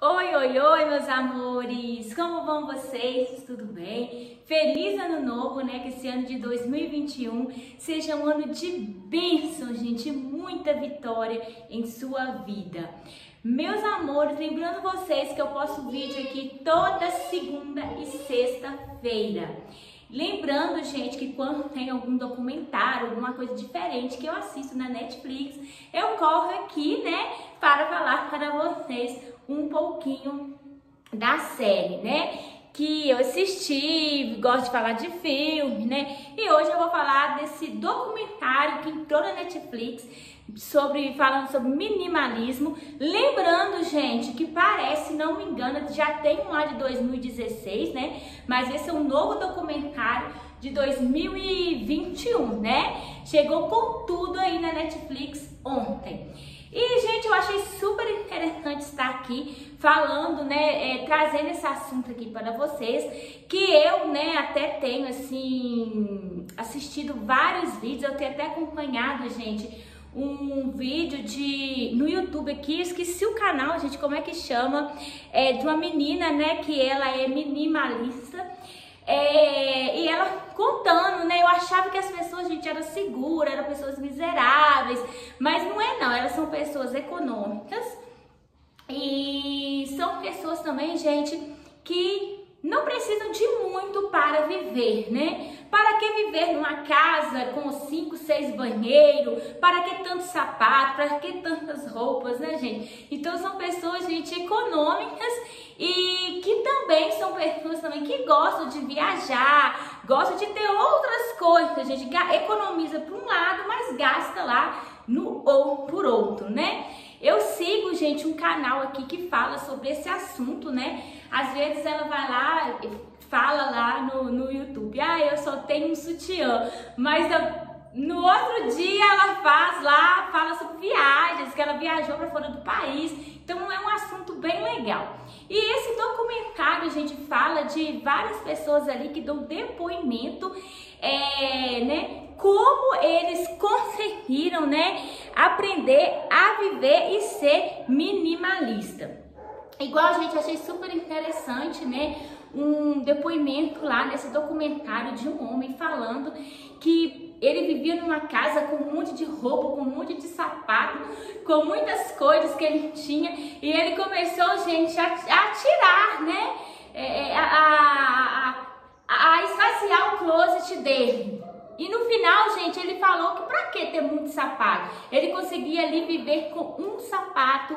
Oi, oi, oi, meus amores! Como vão vocês? Tudo bem? Feliz ano novo, né? Que esse ano de 2021 seja um ano de bênção, gente, muita vitória em sua vida. Meus amores, lembrando vocês que eu posto vídeo aqui toda segunda e sexta-feira. Lembrando, gente, que quando tem algum documentário, alguma coisa diferente que eu assisto na Netflix, eu corro aqui, né, para falar para vocês um pouquinho da série, né? Que eu assisti, gosto de falar de filme, né? E hoje eu vou falar desse documentário que entrou na Netflix sobre falando sobre minimalismo. Lembrando, gente, que parece, não me engano, já tem um lá de 2016, né? Mas esse é um novo documentário de 2021, né? Chegou com tudo aí na Netflix ontem. E, gente, eu achei super interessante estar aqui falando, né, é, trazendo esse assunto aqui para vocês, que eu, né, até tenho, assim, assistido vários vídeos, eu tenho até acompanhado, gente, um vídeo de no YouTube aqui, esqueci o canal, gente, como é que chama, é de uma menina, né, que ela é minimalista, é, e ela contando, né? Eu achava que as pessoas, gente, eram seguras, eram pessoas miseráveis, mas não é não, elas são pessoas econômicas e são pessoas também, gente, que não precisam de muito para viver, né? Para que viver numa casa com cinco, seis banheiros? Para que tantos sapatos? Para que tantas roupas, né, gente? Então são pessoas, gente, econômicas e que também são pessoas também que gostam de viajar, gostam de ter outras coisas, gente. Economiza por um lado, mas gasta lá no ou por outro, né? Eu sigo, gente, um canal aqui que fala sobre esse assunto, né? Às vezes ela vai lá, fala lá no, no YouTube, ah, eu só tenho um sutiã, mas no outro dia ela faz lá, fala sobre viagens, que ela viajou para fora do país. Então é um assunto bem legal. E esse documentário, a gente, fala de várias pessoas ali que dão depoimento, é, né? como eles conseguiram, né, aprender a viver e ser minimalista. Igual, gente, achei super interessante, né, um depoimento lá nesse documentário de um homem falando que ele vivia numa casa com um monte de roupa, com um monte de sapato, com muitas coisas que ele tinha, e ele começou, gente, a, a tirar, né, é, é, a, a, a, esvaziar o closet dele. E no final, gente, ele falou que para que ter muito sapato? Ele conseguia ali viver com um sapato,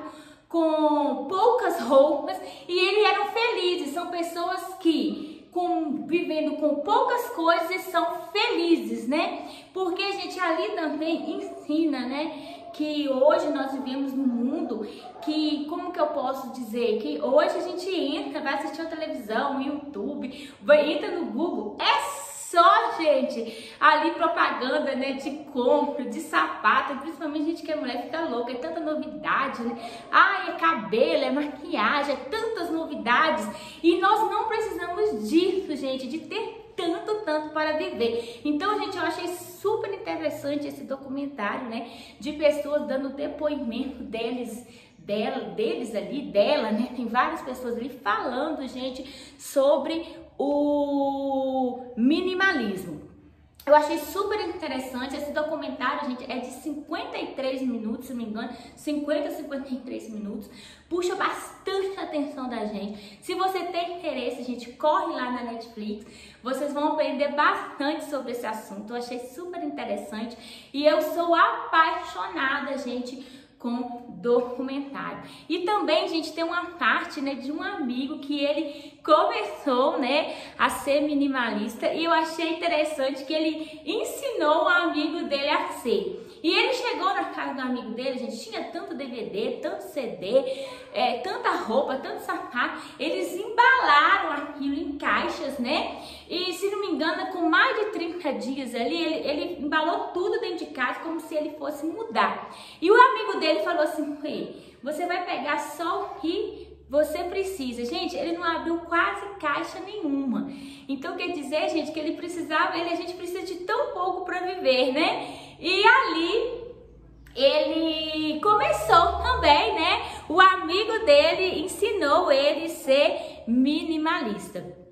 com poucas roupas e eles eram felizes. São pessoas que com, vivendo com poucas coisas são felizes, né? Porque, gente, ali também ensina, né? que hoje nós vivemos num mundo que, como que eu posso dizer, que hoje a gente entra, vai assistir a televisão, YouTube, vai, entra no Google, é só, gente, ali propaganda, né, de compra, de sapato, principalmente gente que é mulher fica louca, é tanta novidade, né? Ai, é cabelo, é maquiagem, é tantas novidades. E nós não precisamos disso, gente, de ter tanto, tanto para viver. Então, gente, eu achei super interessante esse documentário, né, de pessoas dando depoimento deles dela, deles ali, dela, né? Tem várias pessoas ali falando, gente, sobre o minimalismo. Eu achei super interessante esse documentário, gente, é de 53 minutos, se não me engano, 50 a 53 minutos. Puxa bastante a atenção da gente. Se você tem interesse, gente, corre lá na Netflix. Vocês vão aprender bastante sobre esse assunto. Eu achei super interessante e eu sou apaixonada, gente, com documentário. E também, gente, tem uma parte, né, de um amigo que ele começou, né, a ser minimalista e eu achei interessante que ele ensinou o amigo dele a ser. E ele chegou na casa do amigo dele, gente, tinha tanto DVD, tanto CD, é, tanta roupa, tanto sapato. Eles embalaram aquilo em caixas, né? E se não me engano, com mais de 30 dias ali, ele, ele embalou tudo dentro de casa como se ele fosse mudar. E o amigo dele falou assim ele: Você vai pegar só o que você precisa. Gente, ele não abriu quase caixa nenhuma. Então quer dizer, gente, que ele precisava, ele a gente precisa de tão pouco para viver, né? E ali ele começou também, né? O amigo dele ensinou ele a ser minimalista.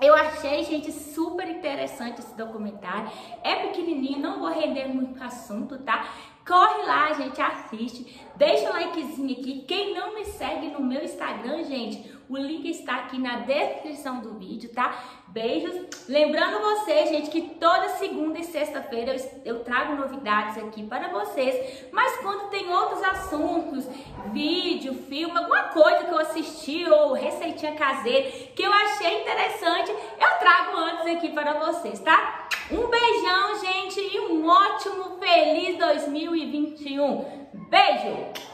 Eu achei, gente, super interessante esse documentário. É pequenininho, não vou render muito assunto, tá? Corre lá, gente, assiste. Deixa o likezinho aqui. Quem não me segue no meu Instagram, gente, o link está aqui na descrição do vídeo, tá? Beijos. Lembrando você, gente, que toda segunda e sexta-feira eu, trago novidades aqui para vocês. Mas quando tem outros assuntos, vídeo, filme, alguma coisa que eu assisti ou receitinha caseira que eu achei interessante, eu trago antes aqui para vocês, tá? Um beijão, gente, e um ótimo, feliz 2021. Beijo!